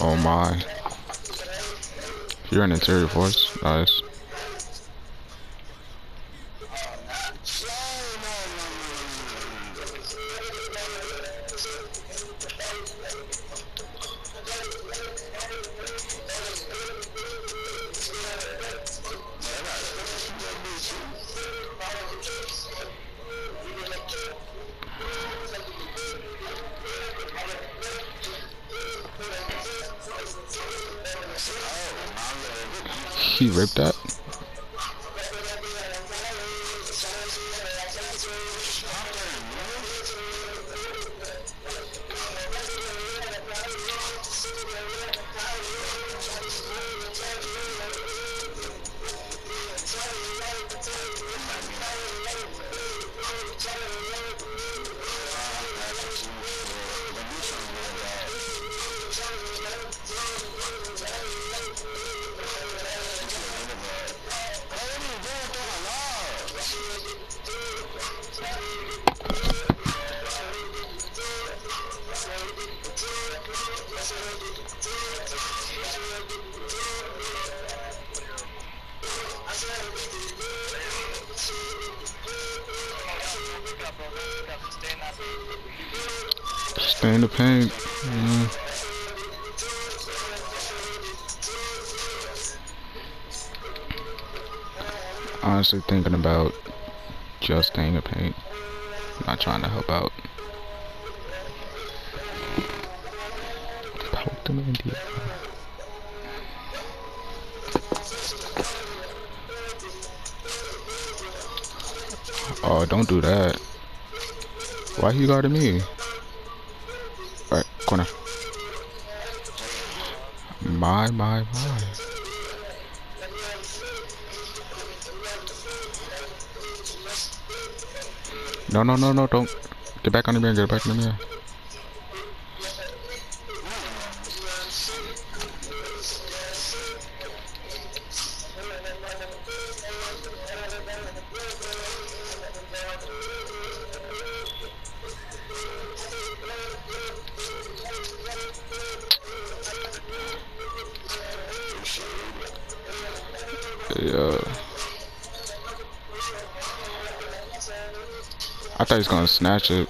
Oh my. You're an interior force. Nice. He ripped that. Stay in the paint. Yeah. Honestly thinking about just staying in the paint. Not trying to help out. Poke them in the Oh, don't do that. Why you guarding me? Alright, corner. My, my, my. No, no, no, no, don't. Get back on the mirror, get back on the mirror. Yeah. I thought he was gonna snatch it.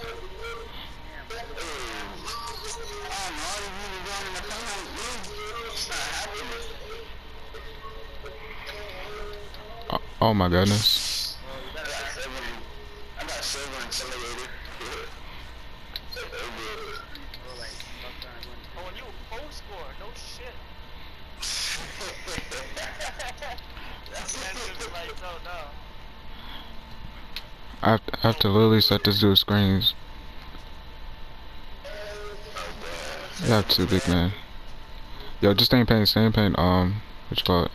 Oh, oh my goodness. Oh, and you a full score, no shit. That's just like, no, no. I have, I have to literally set this dude's screens. You have two big man. Yo, just pain, stay in pain. Um, what you?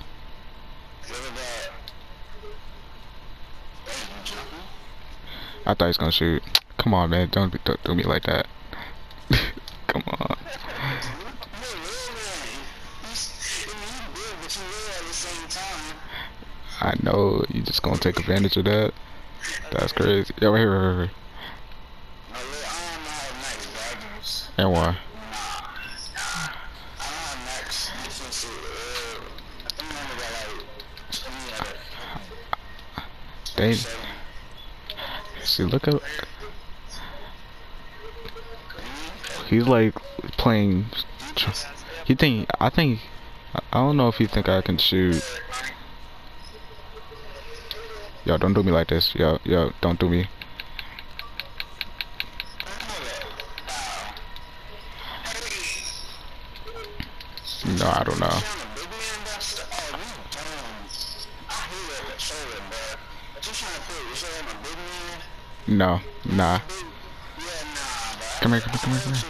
I thought he was gonna shoot. Come on, man. Don't, be- don't do me like that. Come on. I know you just gonna take advantage of that. That's crazy. Yo, right here, right here. And why? They see. Look at. He's like playing. He think. I think. I don't know if he think I can shoot. Yo, don't do me like this. Yo, yo, don't do me. No, I don't know. No, nah. Come here, come here, come here, come here.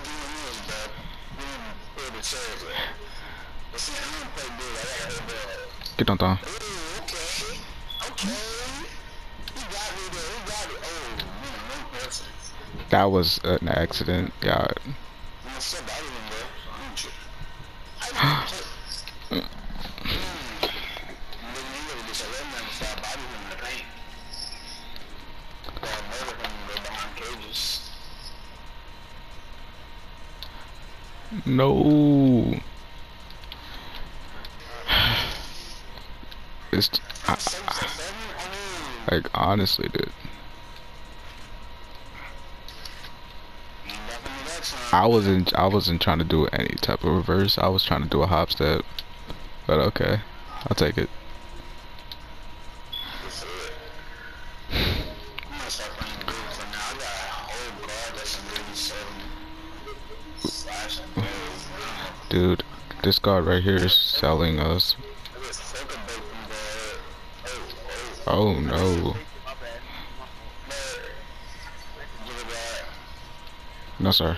Get on down. That was an accident, God. no. It's I, I, like honestly, dude. I wasn't I wasn't trying to do any type of reverse. I was trying to do a hop step. But okay. I'll take it. Dude, this guard right here is selling us. Oh no. No sir.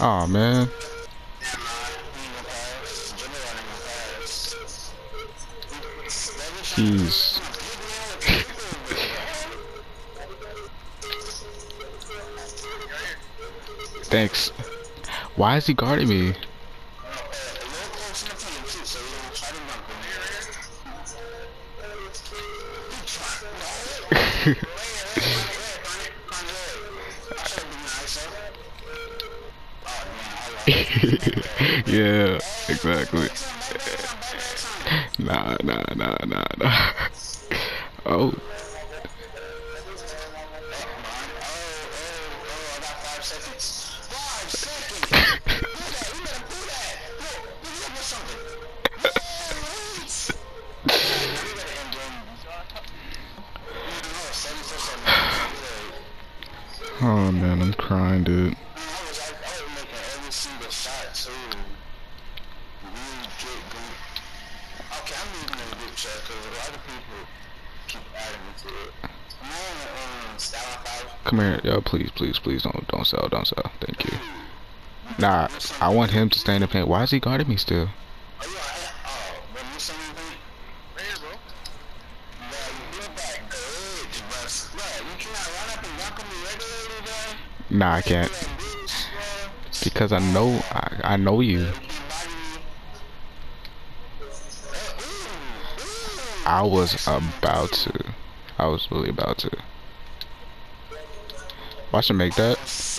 Aw, oh, man. Jeez. Thanks. Why is he guarding me? yeah, exactly. Nah, nah, nah, nah, nah. Oh. oh man, I'm crying, dude. Come here, yo, please, please, please don't don't sell, don't sell. Thank you. Nah, I want him to stay in the paint. Why is he guarding me still? Nah, I can't. Because I know, I, I know you. I was about to. I was really about to. I should make that.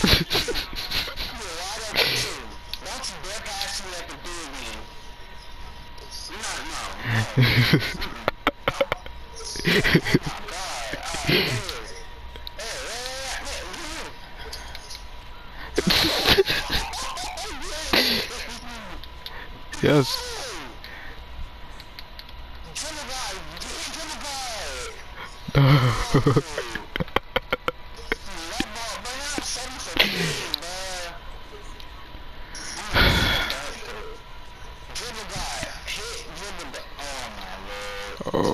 yes. No.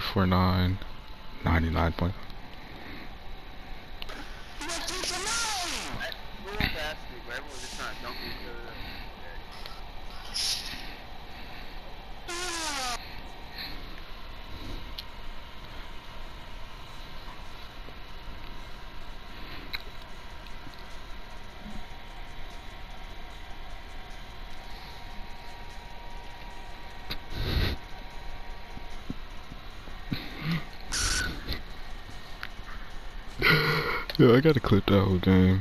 249 99.9 Yeah, I gotta clip that whole game.